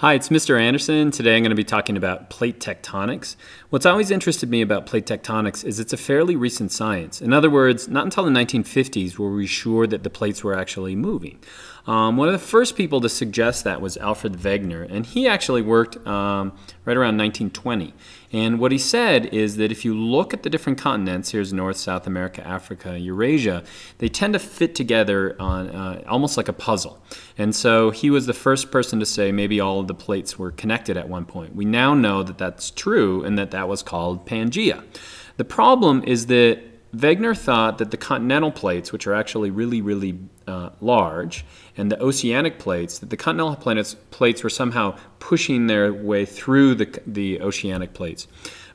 Hi, it's Mr. Andersen. Today I'm going to be talking about plate tectonics. What's always interested me about plate tectonics is it's a fairly recent science. In other words, not until the 1950s were we sure that the plates were actually moving. Um, one of the first people to suggest that was Alfred Wegener, and he actually worked um, right around 1920. And what he said is that if you look at the different continents, here's North, South America, Africa, Eurasia, they tend to fit together on uh, almost like a puzzle. And so he was the first person to say maybe all of the plates were connected at one point. We now know that that's true and that that was called Pangea. The problem is that Wegener thought that the continental plates, which are actually really, really uh, large, and the oceanic plates, that the continental planets, plates were somehow pushing their way through the, the oceanic plates.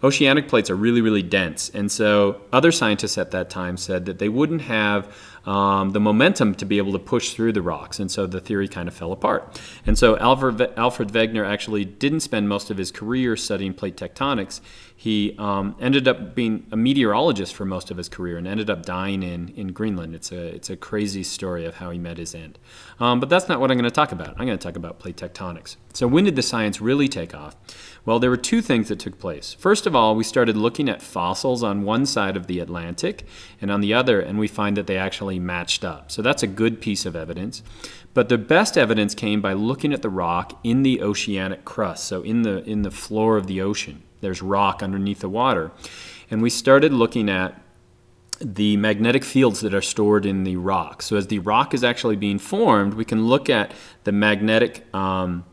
Oceanic plates are really, really dense, and so other scientists at that time said that they wouldn't have um, the momentum to be able to push through the rocks, and so the theory kind of fell apart. And so Alfred, Alfred Wegener actually didn't spend most of his career studying plate tectonics. He um, ended up being a meteorologist for most of his career and ended up dying in, in Greenland. It's a, it's a crazy story of how he met his end. Um, but that's not what I'm going to talk about. I'm going to talk about plate tectonics. So when did the science really take off? Well, there were two things that took place. First of all, we started looking at fossils on one side of the Atlantic and on the other, and we find that they actually matched up. So that's a good piece of evidence. But the best evidence came by looking at the rock in the oceanic crust, so in the, in the floor of the ocean. There's rock underneath the water. And we started looking at the magnetic fields that are stored in the rock. So as the rock is actually being formed, we can look at the magnetic um,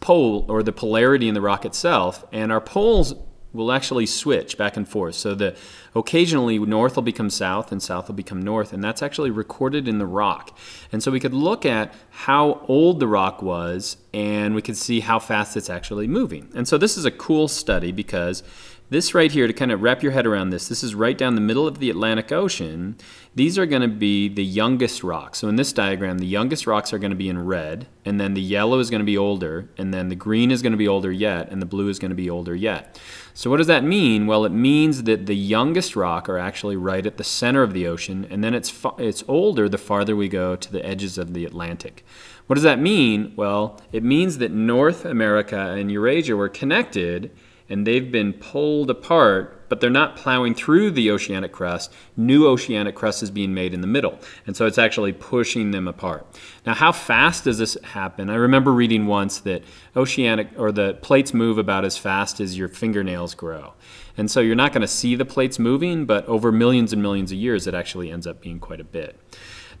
pole or the polarity in the rock itself, and our poles will actually switch back and forth. So that occasionally north will become south and south will become north, and that's actually recorded in the rock. And so we could look at how old the rock was, and we could see how fast it's actually moving. And so this is a cool study because this right here, to kind of wrap your head around this, this is right down the middle of the Atlantic Ocean. These are going to be the youngest rocks. So in this diagram, the youngest rocks are going to be in red, and then the yellow is going to be older, and then the green is going to be older yet, and the blue is going to be older yet. So what does that mean? Well, it means that the youngest rock are actually right at the center of the ocean, and then it's, it's older the farther we go to the edges of the Atlantic. What does that mean? Well, it means that North America and Eurasia were connected, and they've been pulled apart, but they're not plowing through the oceanic crust. New oceanic crust is being made in the middle, and so it's actually pushing them apart. Now, how fast does this happen? I remember reading once that oceanic or the plates move about as fast as your fingernails grow. And so you're not going to see the plates moving, but over millions and millions of years, it actually ends up being quite a bit.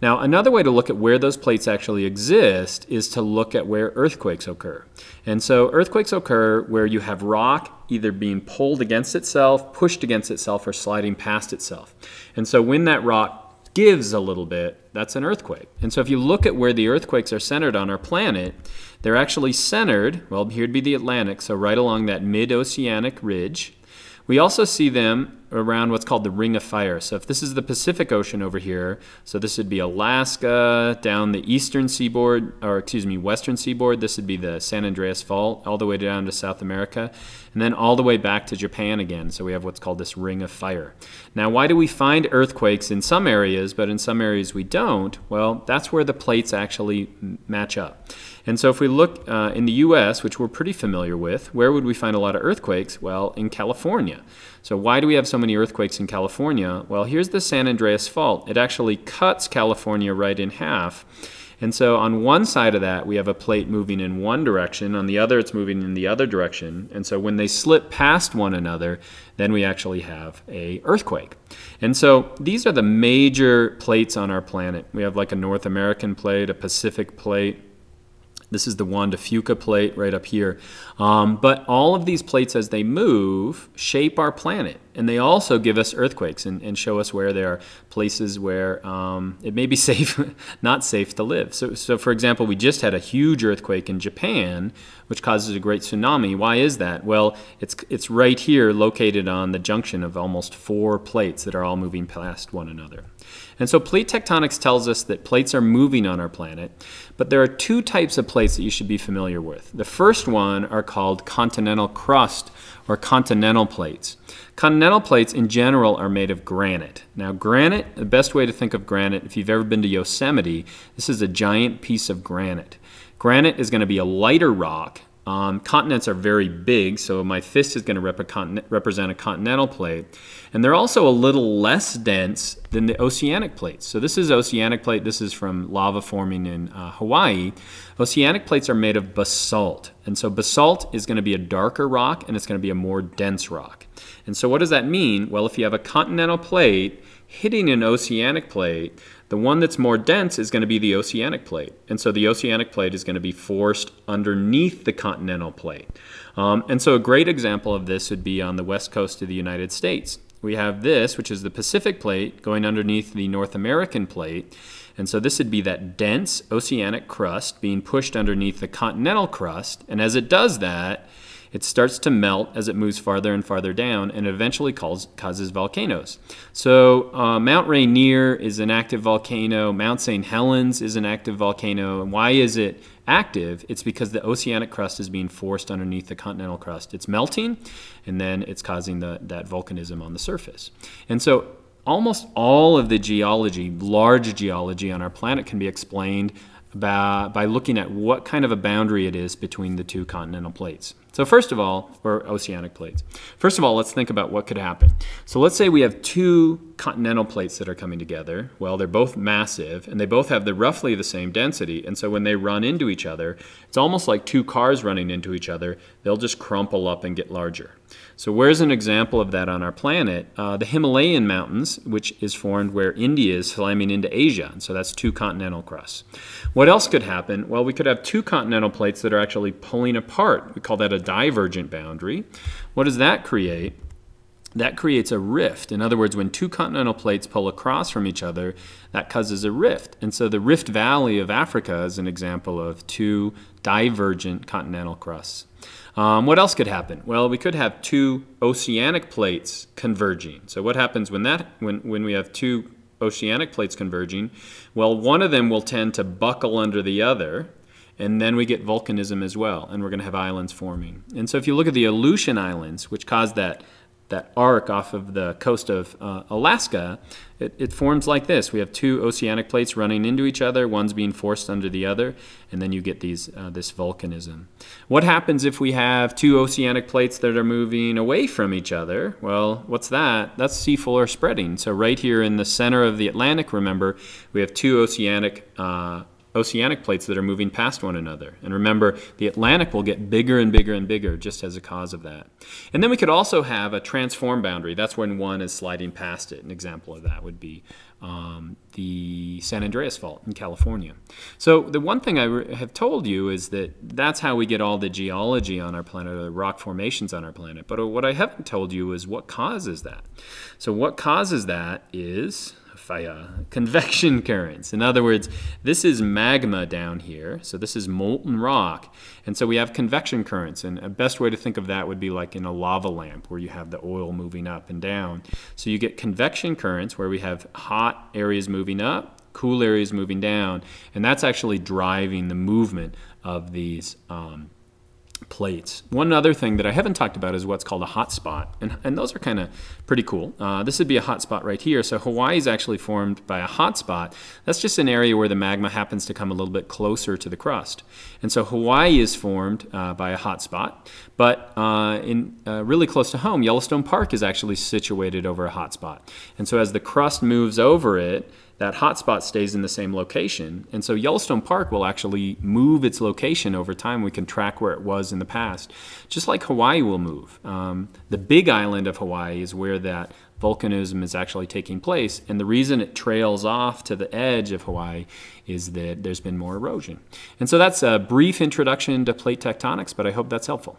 Now, another way to look at where those plates actually exist is to look at where earthquakes occur. And so earthquakes occur where you have rock either being pulled against itself, pushed against itself, or sliding past itself. And so when that rock gives a little bit, that's an earthquake. And so if you look at where the earthquakes are centered on our planet, they're actually centered, well, here'd be the Atlantic, so right along that mid-oceanic ridge. We also see them around what's called the Ring of Fire. So if this is the Pacific Ocean over here, so this would be Alaska, down the eastern seaboard, or excuse me, western seaboard, this would be the San Andreas Fault, all the way down to South America, and then all the way back to Japan again. So we have what's called this Ring of Fire. Now, why do we find earthquakes in some areas, but in some areas we don't? Well, that's where the plates actually match up. And so if we look uh, in the U.S., which we're pretty familiar with, where would we find a lot of earthquakes? Well, in California. So why do we have so many earthquakes in California? Well, here's the San Andreas Fault. It actually cuts California right in half. And so on one side of that, we have a plate moving in one direction. On the other, it's moving in the other direction. And so when they slip past one another, then we actually have a earthquake. And so these are the major plates on our planet. We have like a North American plate, a Pacific plate, this is the Juan de Fuca plate right up here. Um, but all of these plates, as they move, shape our planet. And they also give us earthquakes and, and show us where there are places where um, it may be safe, not safe to live. So, so, for example, we just had a huge earthquake in Japan, which causes a great tsunami. Why is that? Well, it's, it's right here located on the junction of almost four plates that are all moving past one another. And so plate tectonics tells us that plates are moving on our planet, but there are two types of plates that you should be familiar with. The first one are called continental crust or continental plates. Continental plates in general are made of granite. Now granite, the best way to think of granite, if you've ever been to Yosemite, this is a giant piece of granite. Granite is going to be a lighter rock Um, continents are very big, so my fist is going to represent a continental plate. And they're also a little less dense than the oceanic plates. So this is oceanic plate. This is from lava forming in uh, Hawaii. Oceanic plates are made of basalt. And so basalt is going to be a darker rock and it's going to be a more dense rock. And so what does that mean? Well, if you have a continental plate hitting an oceanic plate, the one that's more dense is going to be the oceanic plate. And so the oceanic plate is going to be forced underneath the continental plate. Um, and so a great example of this would be on the west coast of the United States. We have this, which is the Pacific plate, going underneath the North American plate. And so this would be that dense oceanic crust being pushed underneath the continental crust. And as it does that, it starts to melt as it moves farther and farther down and eventually calls, causes volcanoes. So uh, Mount Rainier is an active volcano. Mount St. Helens is an active volcano. And why is it active? It's because the oceanic crust is being forced underneath the continental crust. It's melting and then it's causing the, that volcanism on the surface. And so almost all of the geology, large geology on our planet can be explained by, by looking at what kind of a boundary it is between the two continental plates. So first of all, or oceanic plates. First of all, let's think about what could happen. So let's say we have two continental plates that are coming together. Well, they're both massive and they both have the roughly the same density. And so when they run into each other, it's almost like two cars running into each other. They'll just crumple up and get larger. So where's an example of that on our planet? Uh, the Himalayan mountains, which is formed where India is slamming into Asia. And so that's two continental crusts. What else could happen? Well, we could have two continental plates that are actually pulling apart. We call that a divergent boundary. What does that create? That creates a rift. In other words, when two continental plates pull across from each other, that causes a rift. And so the Rift Valley of Africa is an example of two divergent continental crusts. Um, what else could happen? Well, we could have two oceanic plates converging. So what happens when that when, when we have two oceanic plates converging? Well, one of them will tend to buckle under the other, and then we get volcanism as well, and we're going to have islands forming. And so if you look at the Aleutian Islands, which caused that that arc off of the coast of uh, Alaska, it, it, forms like this. We have two oceanic plates running into each other, one's being forced under the other, and then you get these, uh, this volcanism. What happens if we have two oceanic plates that are moving away from each other? Well, what's that? That's seafloor spreading. So right here in the center of the Atlantic, remember, we have two oceanic uh, oceanic plates that are moving past one another. And remember, the Atlantic will get bigger and bigger and bigger just as a cause of that. And then we could also have a transform boundary. That's when one is sliding past it. An example of that would be um, the San Andreas Fault in California. So the one thing I have told you is that that's how we get all the geology on our planet, or the rock formations on our planet. But what I haven't told you is what causes that. So what causes that is fire, convection currents. In other words, this is magma down here, so this is molten rock, and so we have convection currents, and a best way to think of that would be like in a lava lamp where you have the oil moving up and down. So you get convection currents where we have hot areas moving up, cool areas moving down, and that's actually driving the movement of these um, plates. One other thing that I haven't talked about is what's called a hotspot, and, and those are kind of pretty cool. Uh, this would be a hotspot right here. So Hawaii is actually formed by a hotspot. That's just an area where the magma happens to come a little bit closer to the crust. And so Hawaii is formed uh, by a hotspot, but uh, in uh, really close to home, Yellowstone Park is actually situated over a hotspot. And so as the crust moves over it, that hotspot stays in the same location. And so Yellowstone Park will actually move its location over time. We can track where it was in the past, just like Hawaii will move. Um, the big island of Hawaii is where that volcanism is actually taking place. And the reason it trails off to the edge of Hawaii is that there's been more erosion. And so that's a brief introduction to plate tectonics, but I hope that's helpful.